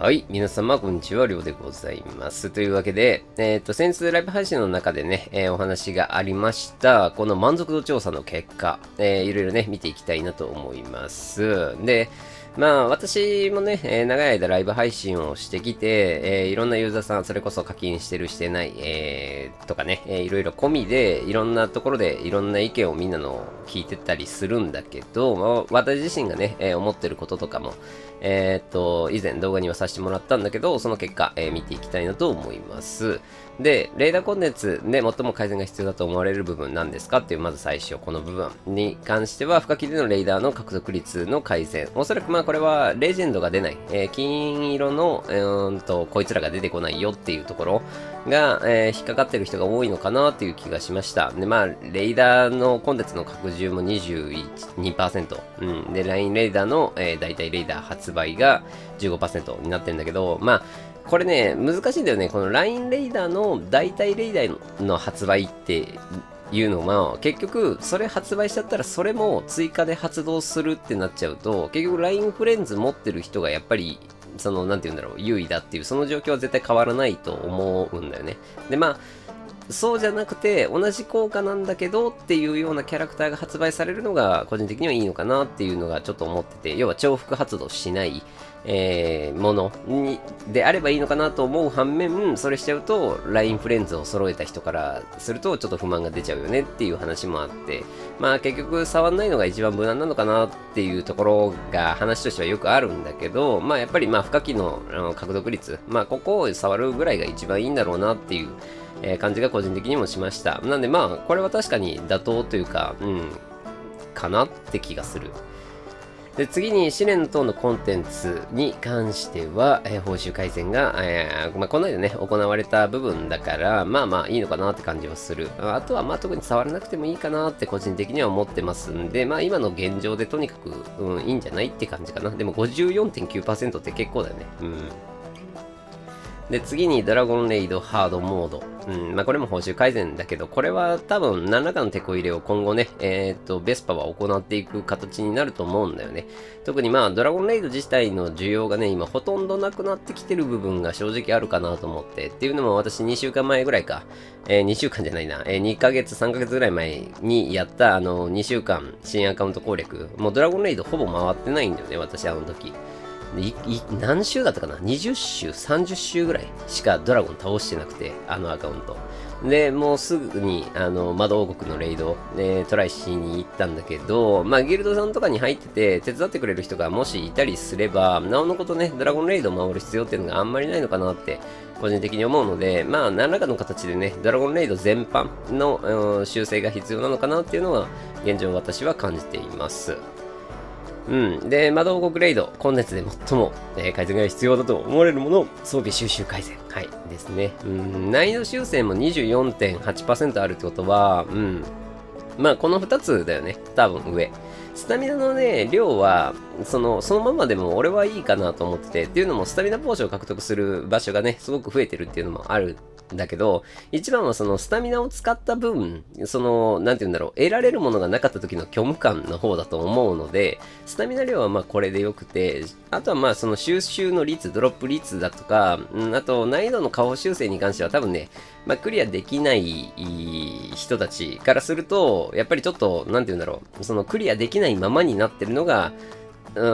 はい。皆様、こんにちは。りょうでございます。というわけで、えっ、ー、と、先日ライブ配信の中でね、えー、お話がありました、この満足度調査の結果、えー、いろいろね、見ていきたいなと思います。で、まあ、私もね、えー、長い間ライブ配信をしてきて、えー、いろんなユーザーさん、それこそ課金してる、してない、えー、とかね、えー、いろいろ込みで、いろんなところでいろんな意見をみんなの聞いてたりするんだけど、まあ、私自身がね、えー、思ってることとかも、えー、っと、以前動画にはさせてもらったんだけど、その結果、えー、見ていきたいなと思います。で、レーダーコンテンツで最も改善が必要だと思われる部分なんですかっていう、まず最初、この部分に関しては、深切でのレーダーの獲得率の改善。おそらくまあこれは、レジェンドが出ない、えー、金色の、えーん、と、こいつらが出てこないよっていうところが、えー、引っかかってる人が多いのかなっていう気がしました。で、まあ、レーダーのコンテンツの拡充も21 2%。うん。で、ラインレーダーの、えー、大体レーダー発売が15%になってるんだけど、まあ、これね、難しいんだよね。この LINE レイダーの代替レイダーの発売っていうのは、結局、それ発売しちゃったら、それも追加で発動するってなっちゃうと、結局 LINE フレンズ持ってる人がやっぱり、その、なんて言うんだろう、優位だっていう、その状況は絶対変わらないと思うんだよね。で、まあ、そうじゃなくて、同じ効果なんだけどっていうようなキャラクターが発売されるのが、個人的にはいいのかなっていうのがちょっと思ってて、要は重複発動しない、えー、ものにであればいいのかなと思う反面、それしちゃうと、LINE フレンズを揃えた人からすると、ちょっと不満が出ちゃうよねっていう話もあって、まあ結局触んないのが一番無難なのかなっていうところが話としてはよくあるんだけど、まあやっぱりまあ不可機の獲得率、まあここを触るぐらいが一番いいんだろうなっていう、え、感じが個人的にもしました。なんでまあこれは確かに妥当というか、うん、かなって気がする。で次に試練等のコンテンツに関しては、えー、報酬改善が、えー、まあ、この間ね、行われた部分だから、まあまあいいのかなって感じはする。あとはまあ特に触らなくてもいいかなって個人的には思ってますんで、まあ今の現状でとにかく、うん、いいんじゃないって感じかな。でも54.9%って結構だよね。うん。で、次にドラゴンレイドハードモード。うん、まあこれも報酬改善だけど、これは多分何らかのテこ入れを今後ね、えっ、と、ベスパは行っていく形になると思うんだよね。特にまあドラゴンレイド自体の需要がね、今ほとんどなくなってきてる部分が正直あるかなと思って。っていうのも私2週間前ぐらいか、えー、2週間じゃないな、えー、2ヶ月、3ヶ月ぐらい前にやったあの2週間新アカウント攻略、もうドラゴンレイドほぼ回ってないんだよね、私あの時。何週だったかな ?20 週、30週ぐらいしかドラゴン倒してなくて、あのアカウント。で、もうすぐに、あの、窓王国のレイド、ね、トライしに行ったんだけど、まあ、ギルドさんとかに入ってて、手伝ってくれる人がもしいたりすれば、なおのことね、ドラゴンレイドを守る必要っていうのがあんまりないのかなって、個人的に思うので、まあ、何らかの形でね、ドラゴンレイド全般の、うん、修正が必要なのかなっていうのは、現状私は感じています。うん。で、魔導国レイド、今熱で最も、えー、改善が必要だと思われるものを、装備収集改善。はい。ですね。うん。難易度修正も24.8%あるってことは、うん。まあ、この2つだよね。多分上。スタミナのね、量は、その、そのままでも俺はいいかなと思ってて、っていうのもスタミナポーションを獲得する場所がね、すごく増えてるっていうのもあるだけど、一番はそのスタミナを使った分、その、なんて言うんだろう、得られるものがなかった時の虚無感の方だと思うので、スタミナ量はまあこれでよくて、あとはまあその収集の率、ドロップ率だとか、うん、あと難易度の下方修正に関しては多分ね、まあクリアできない人たちからすると、やっぱりちょっと、なんて言うんだろう、そのクリアできないままになってるのが、う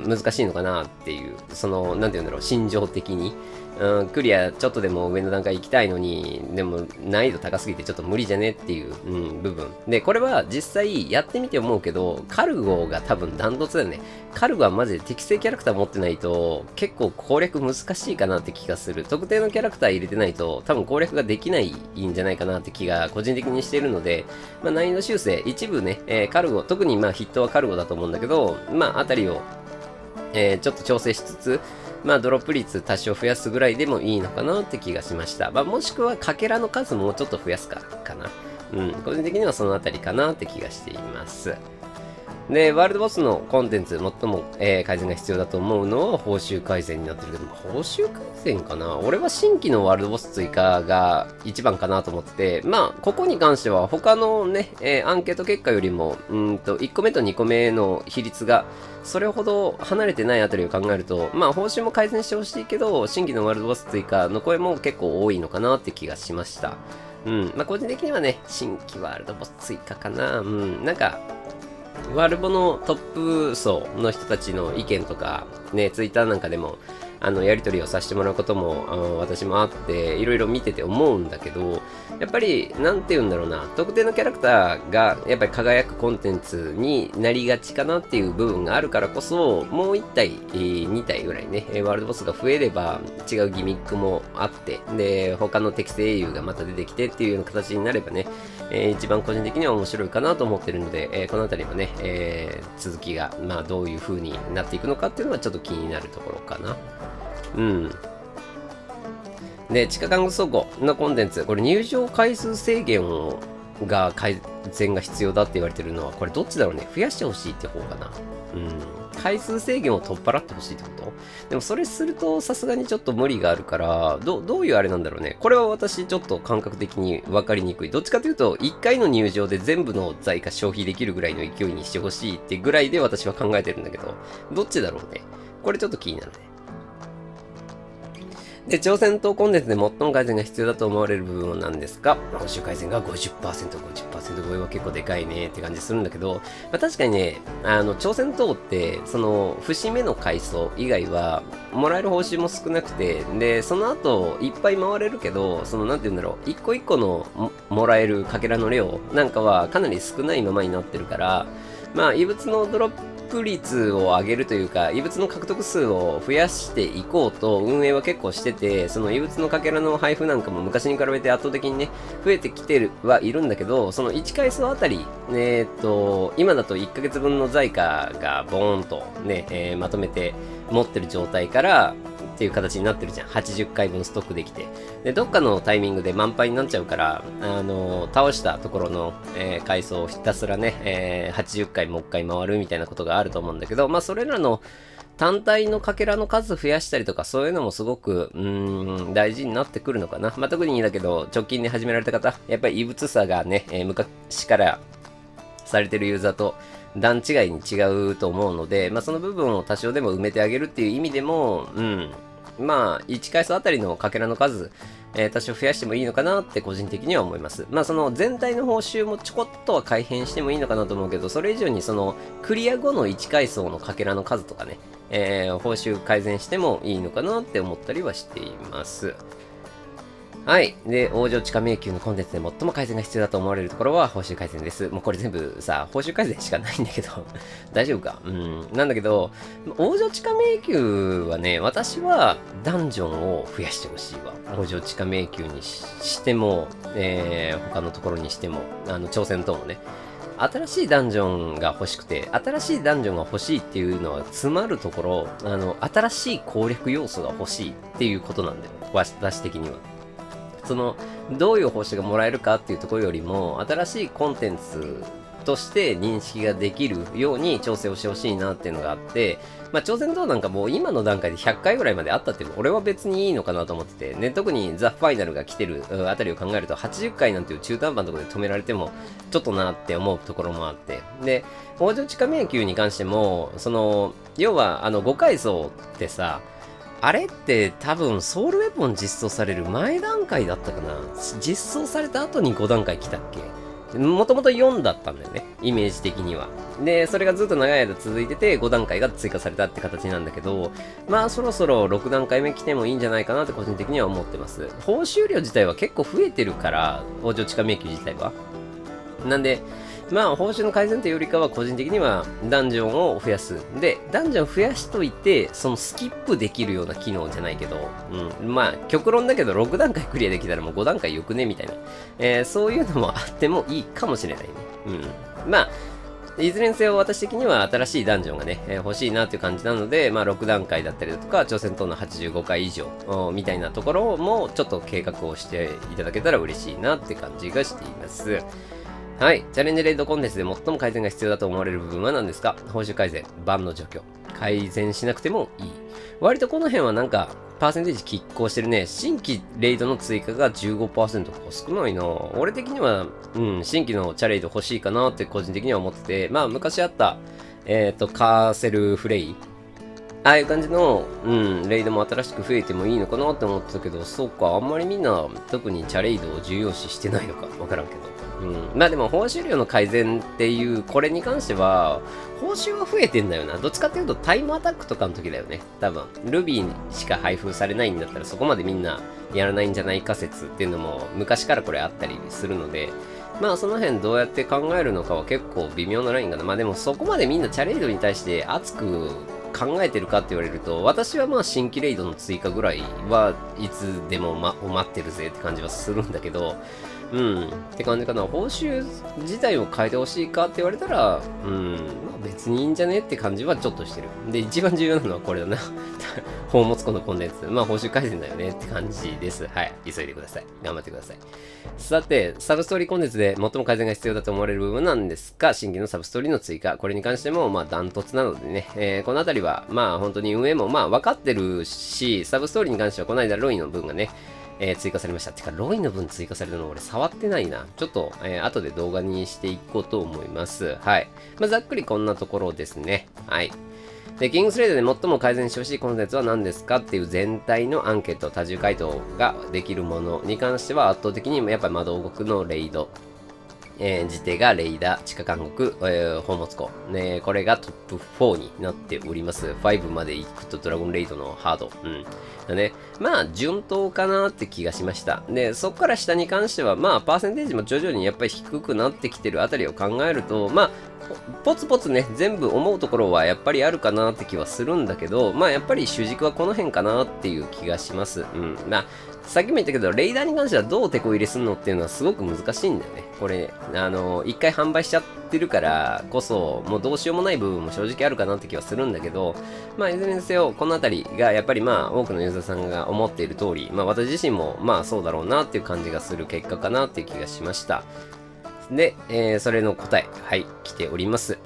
ん、難しいのかなっていう、その、なんて言うんだろう、心情的に。うん、クリアちょっとでも上の段階行きたいのに、でも難易度高すぎてちょっと無理じゃねっていう、うん、部分。で、これは実際やってみて思うけど、カルゴが多分ダントツだよね。カルゴはマジで適正キャラクター持ってないと、結構攻略難しいかなって気がする。特定のキャラクター入れてないと、多分攻略ができないんじゃないかなって気が個人的にしてるので、まあ難易度修正、一部ね、えー、カルゴ、特にまあヒットはカルゴだと思うんだけど、まああたりを、えー、ちょっと調整しつつ、まあ、ドロップ率多少増やすぐらいでもいいのかなって気がしました。まあ、もしくは、かけらの数もうちょっと増やすか、かな。うん、個人的にはそのあたりかなって気がしています。で、ワールドボスのコンテンツ、最も、えー、改善が必要だと思うのは報酬改善になってるけど、報酬改善かな？俺は新規のワールドボス追加が一番かなと思ってて、まあ、ここに関しては他のね、えー、アンケート結果よりも、うんと、1個目と2個目の比率が、それほど離れてないあたりを考えると、まあ、報酬も改善してほしいけど、新規のワールドボス追加の声も結構多いのかなって気がしました。うん。まあ、個人的にはね、新規ワールドボス追加かな。うん。なんか、ワルボのトップ層の人たちの意見とか、ね、ツイッターなんかでも、あの、やり取りをさせてもらうことも、あの私もあって、いろいろ見てて思うんだけど、やっぱり、なんて言うんだろうな、特定のキャラクターが、やっぱり輝くコンテンツになりがちかなっていう部分があるからこそ、もう1体、2体ぐらいね、ワールドボスが増えれば、違うギミックもあって、で、他の適正英雄がまた出てきてっていうような形になればね、えー、一番個人的には面白いかなと思ってるので、えー、この辺りはね、えー、続きが、まあ、どういう風になっていくのかっていうのはちょっと気になるところかな。うん。で、地下看護倉庫のコンテンツ、これ入場回数制限をが改善が必要だって言われてるのは、これどっちだろうね。増やしてほしいって方かな。うん。回数制限を取っ払ってほしいってこと？でもそれするとさすがにちょっと無理があるから、ど、どういうあれなんだろうね。これは私ちょっと感覚的に分かりにくい。どっちかというと、1回の入場で全部の在価消費できるぐらいの勢いにしてほしいってぐらいで私は考えてるんだけど、どっちだろうね。これちょっと気になるね。で、朝鮮闘コンテンツで最も改善が必要だと思われる部分は何ですか？報酬改善が50%、50%超えは結構でかいねって感じするんだけど、まあ、確かにね、あの、朝鮮闘って、その、節目の階層以外は、もらえる報酬も少なくて、で、その後、いっぱい回れるけど、その、なんて言うんだろう、一個一個のもらえるかけらの量なんかはかなり少ないままになってるから、まあ、異物のドロッ得率を上げるというか、異物の獲得数を増やしていこうと運営は結構してて、その異物のかけらの配布なんかも昔に比べて圧倒的にね、増えてきてるはいるんだけど、その1回数あたり、えー、っと、今だと1ヶ月分の在価がボーンとね、えー、まとめて持ってる状態から、っていう形になってるじゃん。80回分ストックできて。で、どっかのタイミングで満杯になっちゃうから、あの、倒したところの、えー、階層をひたすらね、えー、80回もう一回回るみたいなことがあると思うんだけど、まあ、それらの単体のかけらの数増やしたりとか、そういうのもすごく、うーん、大事になってくるのかな。まあ、特にいいんだけど、直近で始められた方、やっぱり異物差がね、えー、昔からされてるユーザーと、段違いに違うと思うので、まあ、その部分を多少でも埋めてあげるっていう意味でも、うん、まあ、1階層あたりのかけらの数、えー、多少増やしてもいいのかなって個人的には思います。まあその全体の報酬もちょこっとは改変してもいいのかなと思うけど、それ以上にそのクリア後の1階層のかけらの数とかね、えー、報酬改善してもいいのかなって思ったりはしています。はい。で、王女地下迷宮のコンテンツで最も改善が必要だと思われるところは報酬改善です。もうこれ全部さ、報酬改善しかないんだけど 大丈夫か？うん。なんだけど、王女地下迷宮はね、私はダンジョンを増やしてほしいわ。王女地下迷宮にしても、えー、他のところにしても、あの、挑戦ともね。新しいダンジョンが欲しくて、新しいダンジョンが欲しいっていうのは詰まるところ、あの、新しい攻略要素が欲しいっていうことなんだよ。私的には。その、どういう報酬がもらえるかっていうところよりも、新しいコンテンツとして認識ができるように調整をしてほしいなっていうのがあって、まあ、挑戦動なんかもう今の段階で100回ぐらいまであったっていうの俺は別にいいのかなと思ってて、ね、特にザ・ファイナルが来てるあたりを考えると80回なんていう中途半端なところで止められてもちょっとなって思うところもあって、で、北条地下迷宮に関しても、その、要はあの5階層ってさ、あれって多分ソウルウェポン実装される前段階だったかな？実装された後に5段階来たっけ？もともと4だったんだよね。イメージ的には。で、それがずっと長い間続いてて、5段階が追加されたって形なんだけど、まあそろそろ6段階目来てもいいんじゃないかなって個人的には思ってます。報酬量自体は結構増えてるから、北条地下迷宮自体は。なんで、まあ、報酬の改善というよりかは、個人的にはダンジョンを増やす。で、ダンジョン増やしといて、そのスキップできるような機能じゃないけど、うん。まあ、極論だけど、6段階クリアできたらもう5段階よくねみたいな。えー、そういうのもあってもいいかもしれないね。うん。まあ、いずれにせよ私的には新しいダンジョンがね、えー、欲しいなっていう感じなので、まあ6段階だったりだとか、挑戦等の85回以上みたいなところもちょっと計画をしていただけたら嬉しいなって感じがしています。はい。チャレンジレードコンテンツで最も改善が必要だと思われる部分は何ですか？報酬改善、版の除去。改善しなくてもいい。割とこの辺はなんか、パーセンテージ拮抗してるね。新規レイドの追加が15%とか少ないな俺的には、うん、新規のチャレイド欲しいかなって個人的には思ってて、まあ昔あった、えっ、ー、と、カーセルフレイああいう感じの、うん、レイドも新しく増えてもいいのかなって思ってたけど、そうか、あんまりみんな特にチャレイドを重要視してないのかわからんけど。うん、まあでも報酬量の改善っていうこれに関しては報酬は増えてんだよな。どっちかっていうとタイムアタックとかの時だよね。多分。ルビーしか配布されないんだったらそこまでみんなやらないんじゃないか説っていうのも昔からこれあったりするので。まあその辺どうやって考えるのかは結構微妙なラインかな。まあでもそこまでみんなチャレイドに対して熱く考えてるかって言われると私はまあ新規レイドの追加ぐらいはいつでも、ま、待ってるぜって感じはするんだけどうん。って感じかな。報酬自体を変えてほしいかって言われたら、うん。まあ、別にいいんじゃねって感じはちょっとしてる。で、一番重要なのはこれだな。宝物庫のコンテンツ。まあ、報酬改善だよねって感じです。はい。急いでください。頑張ってください。さて、サブストーリーコンテンツで最も改善が必要だと思われる部分なんですが、新規のサブストーリーの追加。これに関しても、まあ、ダントツなのでね、えー、このあたりは、まあ、本当に運営も、まあ、分かってるし、サブストーリーに関しては、この間、ロイの分がね、えー、追加されました。てか、ロイの分追加されたの俺触ってないな。ちょっと、えー、後で動画にしていこうと思います。はい。まあ、ざっくりこんなところですね。はい。で、キングスレイドで最も改善してほしいコンテンツは何ですかっていう全体のアンケート、多重回答ができるものに関しては圧倒的にやっぱり魔導国のレイドえー、ジテがレイダー、地下監獄、えー、宝物庫。ね、これがトップ4になっております。5まで行くとドラゴンレイドのハード。うん。だね。まあ、順当かなって気がしました。で、そこから下に関しては、まあ、パーセンテージも徐々にやっぱり低くなってきてるあたりを考えると、まあ、ポツポツね、全部思うところはやっぱりあるかなって気はするんだけど、まあやっぱり主軸はこの辺かなっていう気がします。うん。まあ、さっきも言ったけど、レイダーに関してはどう手こ入れするのっていうのはすごく難しいんだよね。これ、あの、一回販売しちゃってるからこそ、もうどうしようもない部分も正直あるかなって気はするんだけど、まあいずれにせよ、この辺りがやっぱりまあ多くのユーザーさんが思っている通り、まあ私自身もまあそうだろうなっていう感じがする結果かなっていう気がしました。で、えー、それの答え、はい、来ております。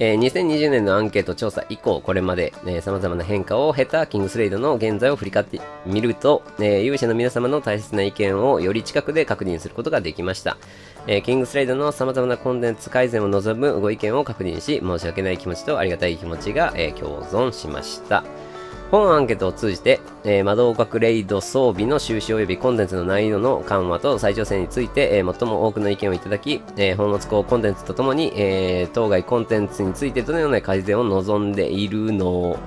えー、2020年のアンケート調査以降、これまで、えー、様々な変化を経たキングスレイドの現在を振り返ってみると、えー、勇者の皆様の大切な意見をより近くで確認することができました。えー、キングスレイドの様々なコンテンツ改善を望むご意見を確認し、申し訳ない気持ちとありがたい気持ちが、えー、共存しました。本アンケートを通じて、えー、魔導学レイド装備の収集及びコンテンツの難易度の緩和と再挑戦について、えー、最も多くの意見をいただき、えー、本物コンテンツとともに、えー、当該コンテンツについてどのような改善を望んでいるの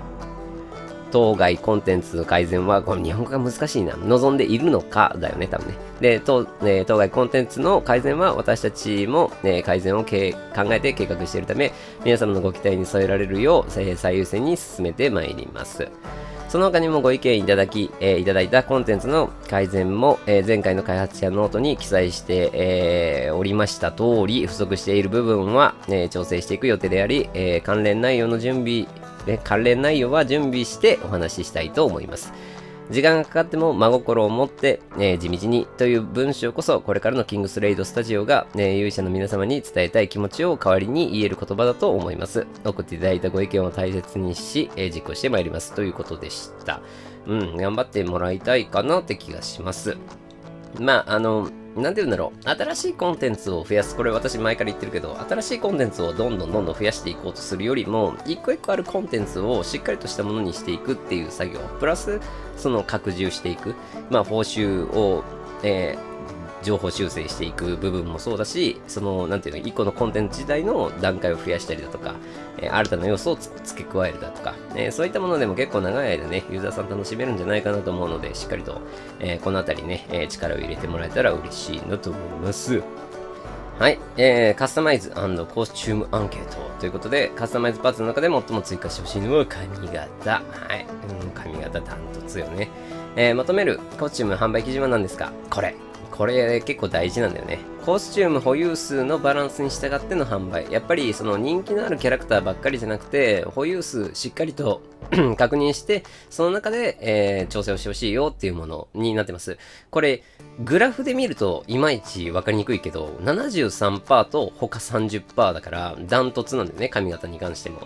当該コンテンツの改善は、この日本語が難しいな。望んでいるのかだよね、多分ね。で、当,、えー、当該コンテンツの改善は私たちも、え改善を考えて計画しているため、皆様のご期待に添えられるよう、最優先に進めてまいります。その他にもご意見いただき、えー、いただいたコンテンツの改善も、えー、前回の開発者ノートに記載して、えー、おりました通り、不足している部分は、え調整していく予定であり、え関連内容の準備、関連内容は準備してお話ししたいと思います。時間がかかっても真心を持って、えー、地道にという文章こそこれからのキングスレイドスタジオが、えー、勇者の皆様に伝えたい気持ちを代わりに言える言葉だと思います。送っていただいたご意見を大切にし、えー、実行してまいりますということでした。うん、頑張ってもらいたいかなって気がします。まあ、あの、なんて言うんだろう。新しいコンテンツを増やす。これ私前から言ってるけど、新しいコンテンツをどんどんどんどん増やしていこうとするよりも、一個一個あるコンテンツをしっかりとしたものにしていくっていう作業。プラス、その拡充していく。まあ、報酬を、えー情報修正していく部分もそうだし、その、なんていうの、一個のコンテンツ自体の段階を増やしたりだとか、えー、新たな要素を付け加えるだとか、えー、そういったものでも結構長い間ね、ユーザーさん楽しめるんじゃないかなと思うので、しっかりと、えー、このあたりね、え力を入れてもらえたら嬉しいなと思います。はい、えー、カスタマイズコスチュームアンケートということで、カスタマイズパーツの中で最も追加してほしいのは髪型。はい、うん、髪型ダントツよね。えー、求めるコスチューム販売基準は何ですか？これ。これ結構大事なんだよね。コスチューム保有数のバランスに従っての販売。やっぱりその人気のあるキャラクターばっかりじゃなくて、保有数しっかりと 確認して、その中で、えー、調整をしてほしいよっていうものになってます。これ、グラフで見るといまいちわかりにくいけど、73%と他30%だから、ダントツなんだよね、髪型に関しても。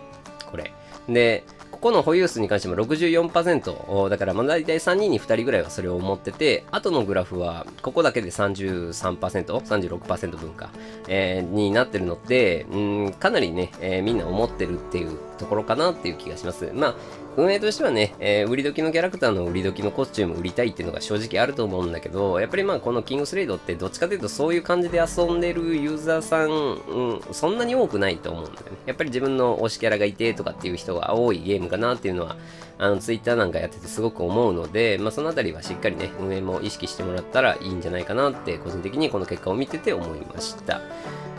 これ。で、ここの保有数に関しても64%、だからまあ大体3人に2人ぐらいはそれを持ってて、後のグラフはここだけで33%、36%分か、えー、になってるので、うん、かなりね、えー、みんな思ってるっていうところかなっていう気がします。まあ、運営としてはね、えー、売り時のキャラクターの売り時のコスチューム売りたいっていうのが正直あると思うんだけど、やっぱりまあこのキングスレイドってどっちかというとそういう感じで遊んでるユーザーさん、うん、そんなに多くないと思うんだよね。やっぱり自分の推しキャラがいてとかっていう人が多いゲームかなっていうのは、あのツイッターなんかやっててすごく思うので、まあそのあたりはしっかりね、運営も意識してもらったらいいんじゃないかなって個人的にこの結果を見てて思いました。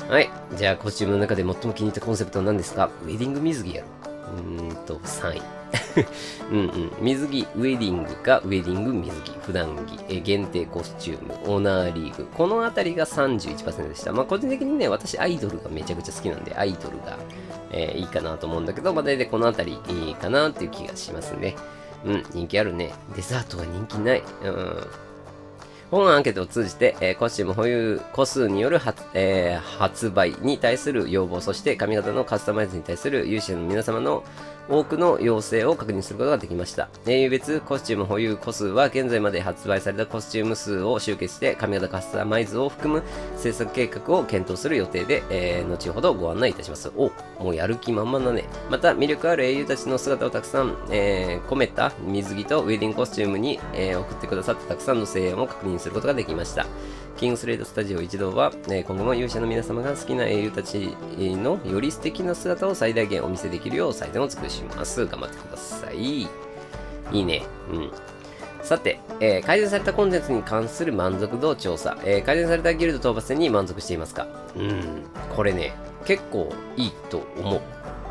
はい。じゃあコスチュームの中で最も気に入ったコンセプトは何ですか？ウェディング水着やろ。うーんと、3位。うんうん。水着、ウェディングか、ウェディング水着、普段着、え限定コスチューム、オーナーリーグ。このあたりが31%でした。まあ、個人的にね、私アイドルがめちゃくちゃ好きなんで、アイドルが、えー、いいかなと思うんだけど、まあ、大体このあたりいいかなっていう気がしますね。うん、人気あるね。デザートは人気ない。うん。本アンケートを通じて、えー、コスチューム保有個数による発,、えー、発売に対する要望、そして髪型のカスタマイズに対する有志の皆様の多くの要請を確認することができました。英雄別コスチューム保有個数は現在まで発売されたコスチューム数を集結して髪型カスタマイズを含む制作計画を検討する予定で、えー、後ほどご案内いたします。お、もうやる気満々だね。また、魅力ある英雄たちの姿をたくさん、えー、込めた水着とウェディングコスチュームに、えー、送ってくださったたくさんの声援を確認することができました。キングスレイドスタジオ一同は、え今後も勇者の皆様が好きな英雄たちのより素敵な姿を最大限お見せできるよう最善を尽くしします。頑張ってください。いいね。うん。さて、えー、改善されたコンテンツに関する満足度調査。えー、改善されたギルド討伐戦に満足していますか？うん。これね、結構いいと思う。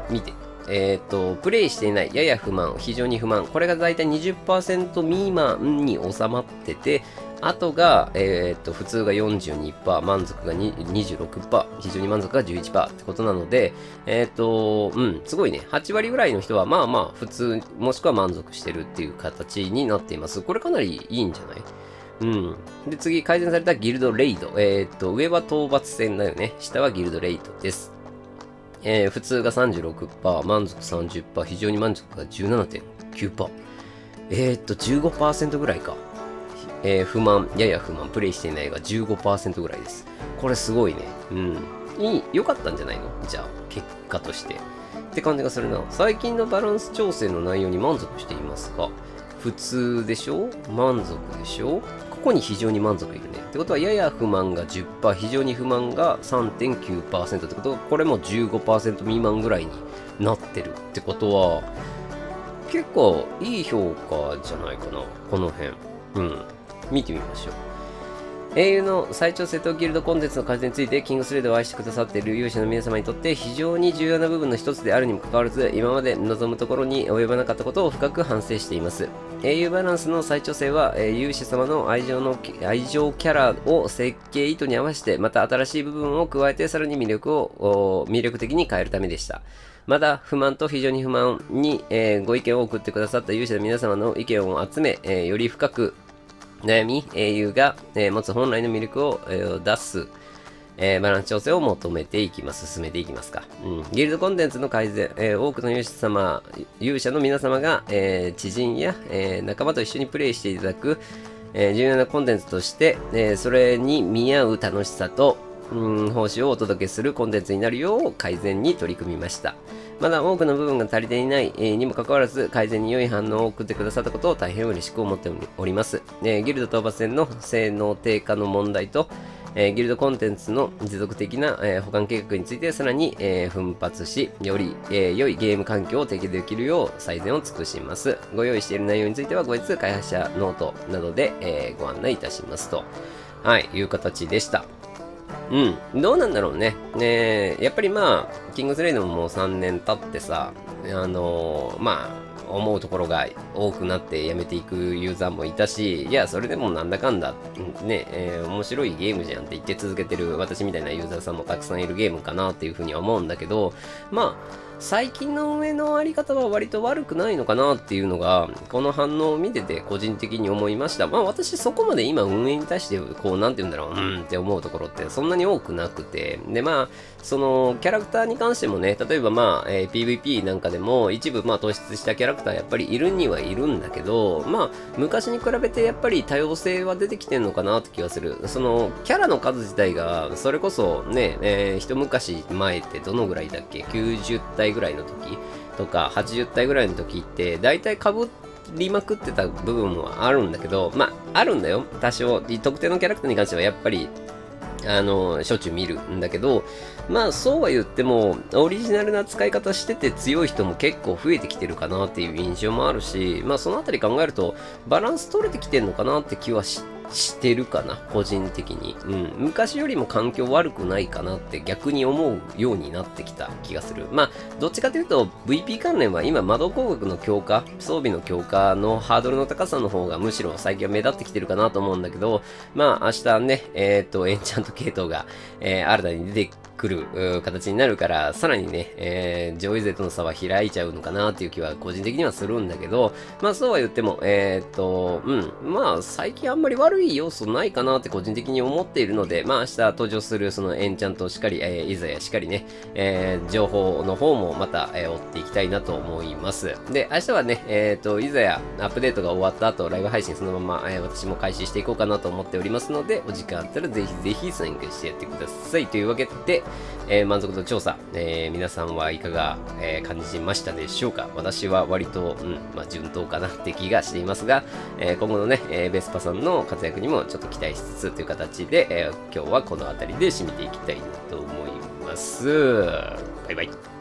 見て。えっ、ー、と、プレイしていない、やや不満、非常に不満。これがだいたい20%未満に収まってて、あとが、えっ、と、普通が42%、満足が26%、非常に満足が11%ってことなので、えっ、と、うん、すごいね。8割ぐらいの人は、まあまあ、普通、もしくは満足してるっていう形になっています。これかなりいいんじゃない？うん。で、次、改善されたギルドレイド。えっ、と、上は討伐戦だよね。下はギルドレイドです。えー、普通が36%、満足30%、非常に満足が17.9%。えー、っと、15%ぐらいか。えー、不満、やや不満、プレイしていないが15%ぐらいです。これすごいね。うん。いい、良かったんじゃないの？じゃあ、結果として。って感じがするな。最近のバランス調整の内容に満足していますか？普通でしょ？満足でしょ？ここに非常に満足いるね。ってことは、やや不満が10%、非常に不満が3.9%ってこと？は、これも15%未満ぐらいになってるってことは、結構いい評価じゃないかな。この辺。うん。見てみましょう。英雄の最長瀬戸ギルドコンテンツの改善について、キングスレードを愛してくださっている勇者の皆様にとって非常に重要な部分の一つであるにもかかわらず、今まで望むところに及ばなかったことを深く反省しています。英雄バランスの再調整は、えー、勇者様の愛情の愛情キャラを設計意図に合わせて、また新しい部分を加えて、さらに魅力を魅力的に変えるためでした。また、不満と非常に不満に、えー、ご意見を送ってくださった勇者の皆様の意見を集め、えー、より深く悩み、英雄が、えー、持つ本来の魅力を、えー、出す、えー、バランス調整を求めていきます。進めていきますか。うん、ギルドコンテンツの改善、えー、多くの勇者様、勇者の皆様が、えー、知人や、え仲間と一緒にプレイしていただく、え重要なコンテンツとして、えそれに見合う楽しさと、うん、報酬をお届けするコンテンツになるよう改善に取り組みました。まだ多くの部分が足りていない、にもかかわらず、改善に良い反応を送ってくださったことを大変嬉しく思っております。えー、ギルド討伐戦の性能低下の問題と、えー、ギルドコンテンツの持続的な、えー、保管計画についてさらに、えー、奮発し、より、え良いゲーム環境を提供できるよう最善を尽くします。ご用意している内容については後日開発者ノートなどで、えご案内いたしますと。はい、いう形でした。うん、どうなんだろうね。ねやっぱりまあ、キングスレイドももう3年経ってさ、あのー、まあ、思うところが多くなってやめていくユーザーもいたし、いや、それでもなんだかんだ、ね、えー、面白いゲームじゃんって言って続けてる私みたいなユーザーさんもたくさんいるゲームかなっていうふうには思うんだけど、まあ、最近の運営のあり方は割と悪くないのかなっていうのが、この反応を見てて個人的に思いました。まあ私そこまで今運営に対してこう、なんて言うんだろう、うんって思うところってそんなに多くなくて、でまあ、そのキャラクターに関してもね、例えばまあ、えー、PVP なんかでも一部まあ突出したキャラクターやっぱりいるにはいるんだけど、まあ昔に比べてやっぱり多様性は出てきてんのかなって気がする。そのキャラの数自体がそれこそね、えー、一昔前ってどのぐらいだっけ ?90 体ぐらいの時とか80体ぐらいの時って大体かぶりまくってた部分もあるんだけどまああるんだよ。多少。特定のキャラクターに関してはやっぱりあの、しょっちゅう見るんだけど、まあそうは言っても、オリジナルな使い方してて強い人も結構増えてきてるかなっていう印象もあるし、まあそのあたり考えると、バランス取れてきてんのかなって気はしてしてるかな、個人的に。うん。昔よりも環境悪くないかなって逆に思うようになってきた気がする。まあ、どっちかというと VP 関連は今窓工学の強化、装備の強化のハードルの高さの方がむしろ最近は目立ってきてるかなと思うんだけど、まあ明日ね、えっ、ー、と、エンチャント系統が、えー、新たに出てくる形になるから、さらにね、えー、上位勢との差は開いちゃうのかなっていう気は個人的にはするんだけど、まあそうは言っても、えっ、と、うん、まあ最近あんまり悪い要素ないかなって個人的に思っているので、まあ明日登場するそのエンチャントしっかり、えー、いざやしっかりね、えー、情報の方もまた、えー、追っていきたいなと思います。で、明日はね、えっ、と、いざやアップデートが終わった後、ライブ配信そのまま、えー、私も開始していこうかなと思っておりますので、お時間あったらぜひぜひ参加してやってください。というわけで、えー、満足度調査、えー、皆さんはいかが、えー、感じましたでしょうか？私は割と、うん、まあ、順当かなって気がしていますが、え今後のね、えベスパさんの活躍にもちょっと期待しつつという形で、え今日はこの辺りで締めていきたいと思います。バイバイ。